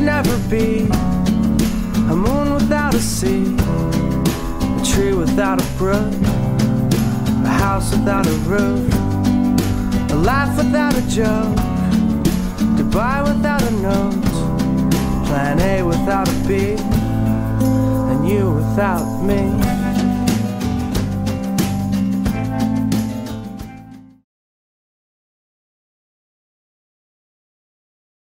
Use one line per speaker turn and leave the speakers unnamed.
Never be a moon without a sea, a tree without a brook, a house without a roof, a life without a joke, goodbye without a note, plan A without a B, and you without me.